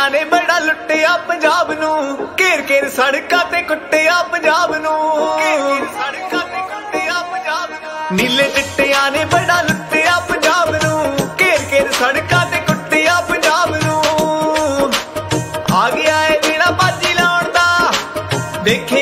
ਕੁੱਤਿਆਂ ਨੇ ਬੜਾ ਲੁੱਟਿਆ ਪੰਜਾਬ ਨੂੰ। ਘੇਰ ਘੇਰ ਸੜਕਾਂ ਤੇ ਕੁੱਟਿਆ ਪੰਜਾਬ ਨੂੰ। ਸੜਕਾਂ ਤੇ ਕੁੱਟਿਆ ਪੰਜਾਬ ਨੂੰ। ਨੀਲੇ ਚਿੱਟਿਆਂ ਨੇ ਬੜਾ ਲੁੱਟਿਆ ਪੰਜਾਬ ਨੂੰ। ਘੇਰ ਘੇਰ ਸੜਕਾਂ ਤੇ ਕੁੱਟਿਆ ਪੰਜਾਬ ਨੂੰ। ਆ ਗਿਆ ਏ ਜਿਹੜਾ ਬਾਜੀ ਲਾਉਣ ਦਾ। ਦੇਖੇ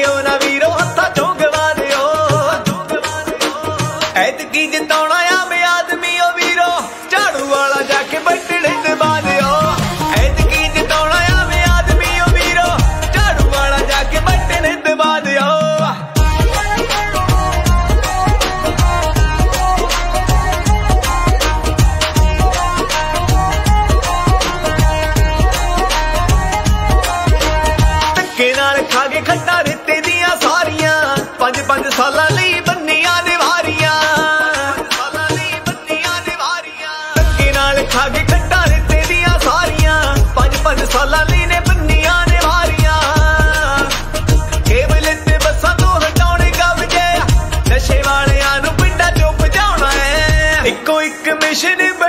Neşenin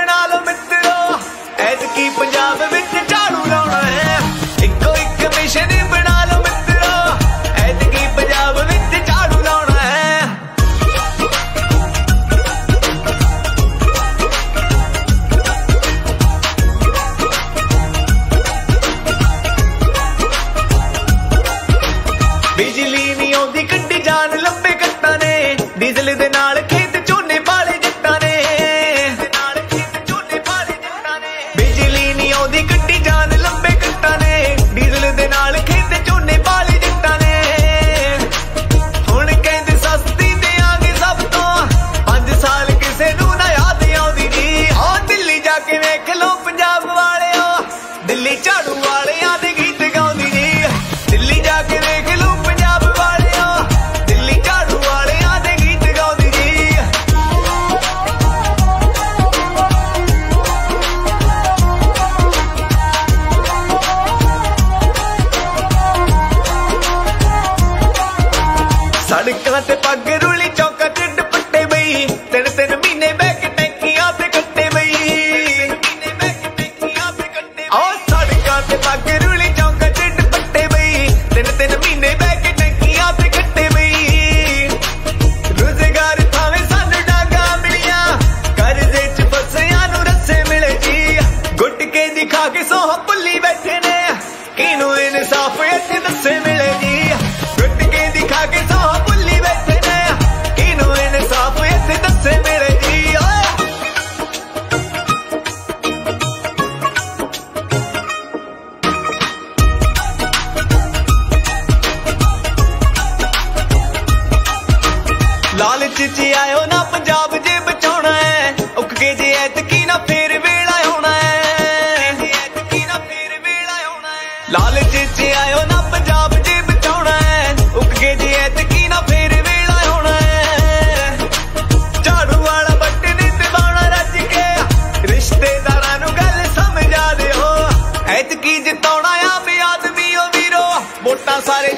ਕੇ ਵੇਖ ਪੰਜਾਬ ਵਾਲਿਓ। ਦਿੱਲੀ ਝਾੜੂ ਵਾਲਿਆਂ ਦੇ ਗੀਤ ਗਾਉਂਦੀ ਜੀ। ਦਿੱਲੀ ਜਾ ਕੇ ਵੇਖ ਲੋ ਪੰਜਾਬ ਵਾਲਿਓ। ਦਿੱਲੀ ਝਾੜੂ ਵਾਲਿਆਂ ਦੇ ਗੀਤ ਗਾਉਂਦੀ ਜੀ। ਸੜਕਾਂ ਤੇ ਪੱਗ ਰੁਲੀ ਖੋਲੀ ਬੈਠੇ ਨੇ। ਕਿਨੂੰ ਇਨਸਾਫ ਇੱਥੇ ਦੱਸੇ ਮਿਲੇਗੀ? ਟੁੱਟ ਕੇ ਦਿਖਾ ਕੇ ਸੋ ਭੁੱਲੀ ਬੈਠੇ ਨੇ। ਕਿਨੂੰ ਇਨਸਾਫ ਇੱਥੇ ਦੱਸੇ ਮਿਲੇਗੀ? ਓਏ! ਲਾਲਚ ਚ ਆਇਓ ਨਾ। ਪੰਜਾਬ ਜੇ ਬਚਾਉਣਾ ਫੇਰ ਵੇਲਾ ਹੋਣਾ ਝਾੜੂ ਵਾਲਾ ਬੱਟੇ ਨਹੀਂ ਦਬਾਉਣਾ ਰੱਜ ਰਿਸ਼ਤੇਦਾਰਾਂ ਨੂੰ ਗੱਲ ਸਮਝਾ ਦਿਓ। ਐਤਕੀ ਜਿਤਾਉਣਾ ਆ ਵੀ ਆਦਮੀ ਵੋਟਾਂ ਸਾਰੇ